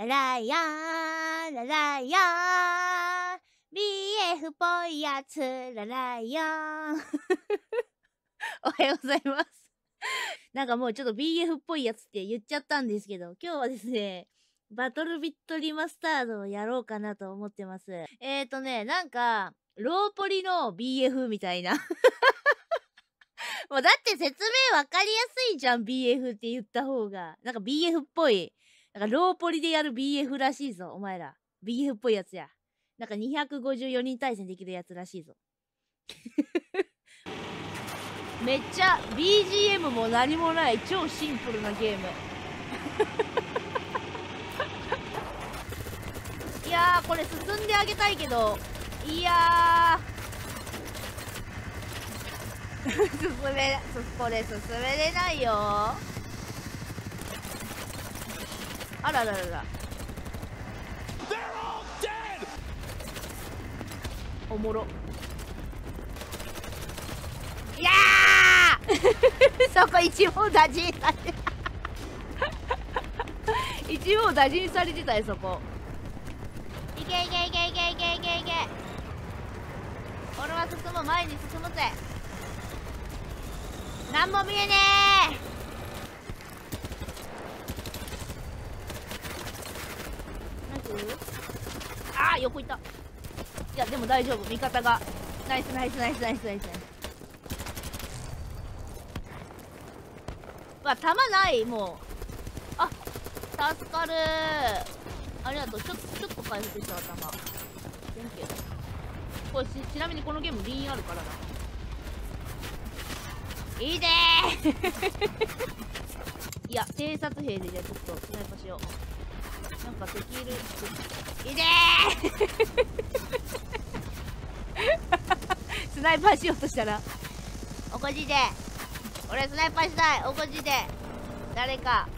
ラライヤーラライヤー。BF っぽいやつラライヤー。おはようございます。なんかもうちょっと BF っぽいやつって言っちゃったんですけど今日はですねバトルビットリマスタードをやろうかなと思ってます。えーとねなんかローポリの BF みたいな。もうだって説明わかりやすいじゃん BF って言った方が。なんか BF っぽい。なんかローポリでやる BF らしいぞお前ら。BF っぽいやつや。なんか254人対戦できるやつらしいぞ。めっちゃ BGM も何もない超シンプルなゲーム。いやこれ進んであげたいけど。いや 進めこれ進めれないよ。あらららら。おもろ。いやー！そこ一網打尽されて 一網打尽されてたよそこ。いけいけいけいけいけいけいけ俺は進む前に進むぜ。何も見えねえナイスあー横いった。いやでも大丈夫。味方が。ナイスナイスナイスナイスナイス。ナイスわ弾ないもう。あ助かる。ありがとう。ちょちょっと回復したわ弾。Thank you これちちなみにこのゲームリンあるからな。いいで いや偵察兵でじゃあちょっとスナイパしよう。なんか敵いる。いいで スナイパーしようとしたら。おこじで。俺スナイパーしたい。おこじで。誰か。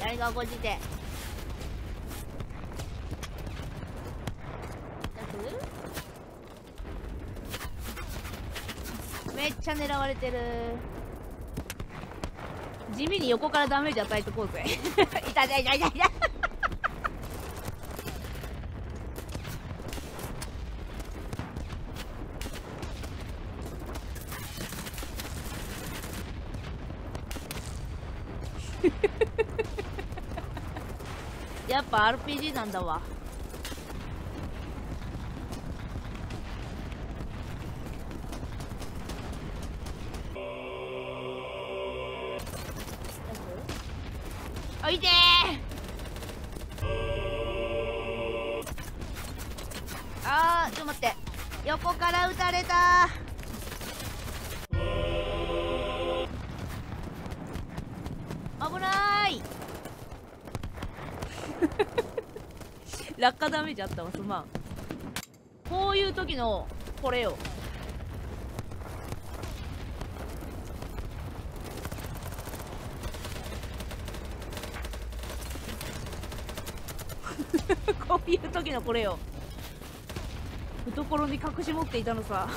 誰がおこじで。めっちゃ狙われてる。地味に横からダメージ与えとこうぜ。いたいたいたいたい。た やっぱ RPG なんだわ。おいであーちょっと待って。横から撃たれた危ない。落下ダメージあったわすまん。こういう時のこれよ。こういう時のこれよ。懐に隠し持っていたのさ